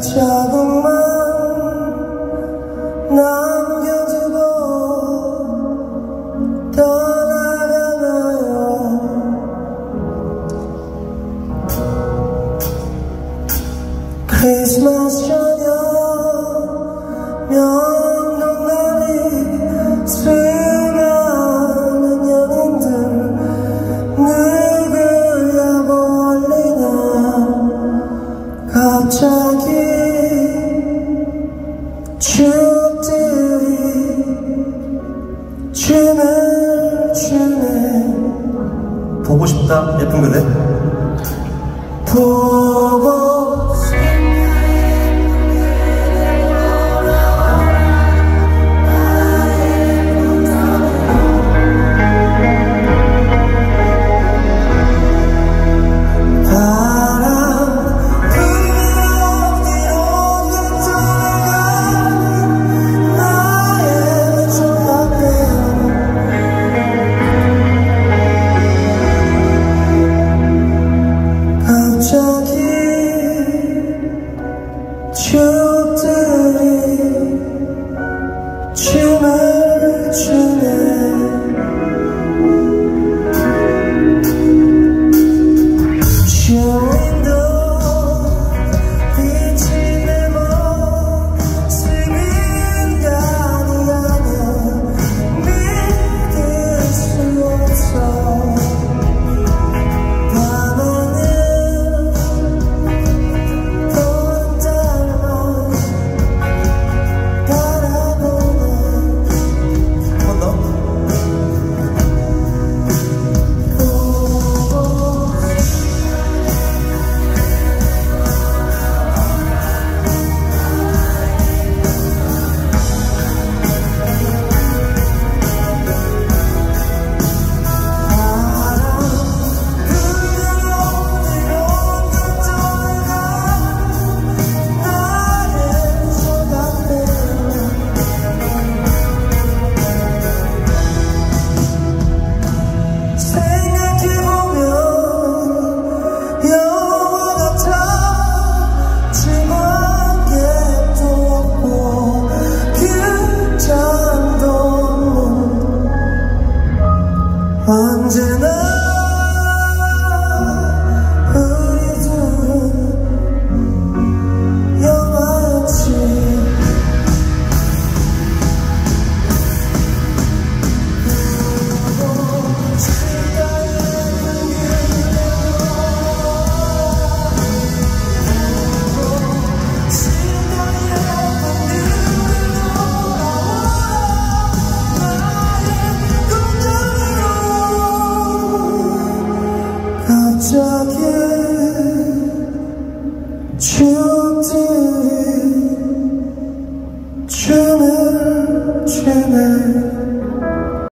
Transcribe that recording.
추억만 남겨두고 떠나가나요? 크리스마스 춤을 추네 보고 싶다? 예쁜 그대? 보고